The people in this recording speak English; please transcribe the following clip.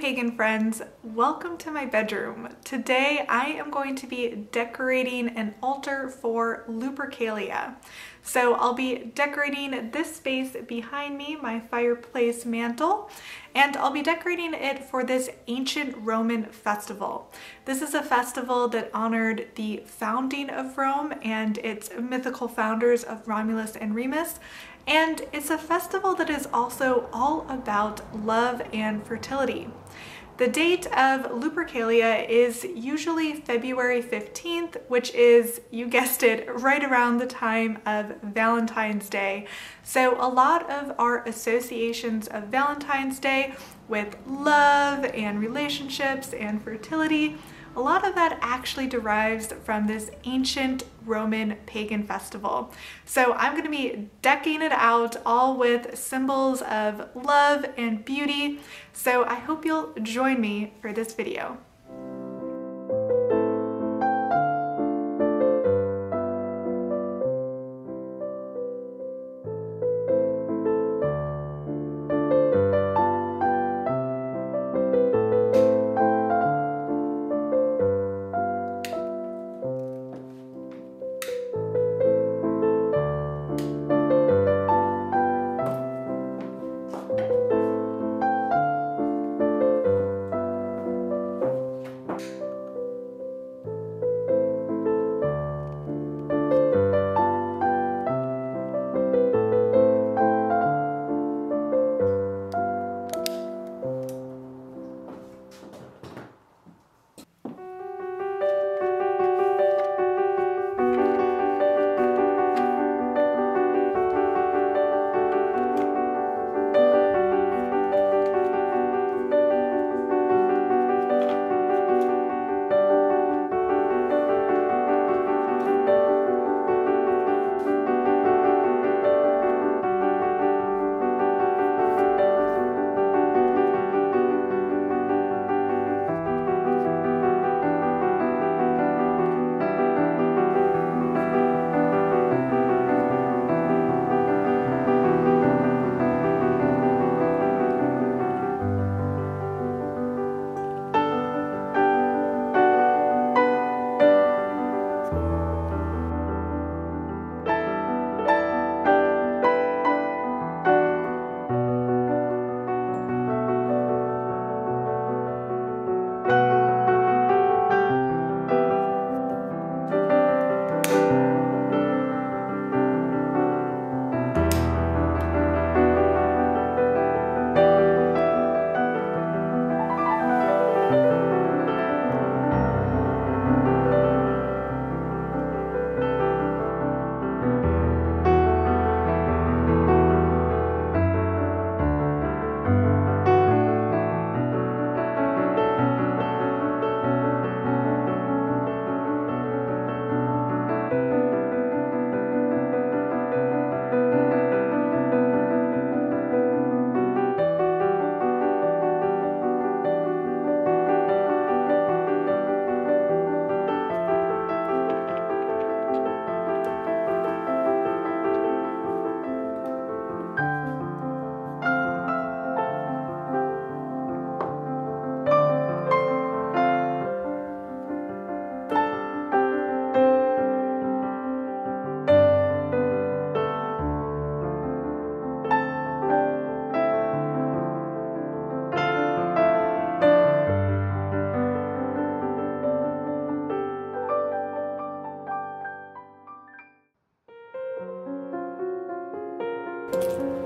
pagan friends, welcome to my bedroom. Today I am going to be decorating an altar for Lupercalia. So I'll be decorating this space behind me, my fireplace mantle, and I'll be decorating it for this ancient Roman festival. This is a festival that honored the founding of Rome and its mythical founders of Romulus and Remus, and it's a festival that is also all about love and fertility. The date of Lupercalia is usually February 15th, which is, you guessed it, right around the time of Valentine's Day. So a lot of our associations of Valentine's Day with love and relationships and fertility a lot of that actually derives from this ancient Roman pagan festival. So I'm going to be decking it out all with symbols of love and beauty. So I hope you'll join me for this video. Bye.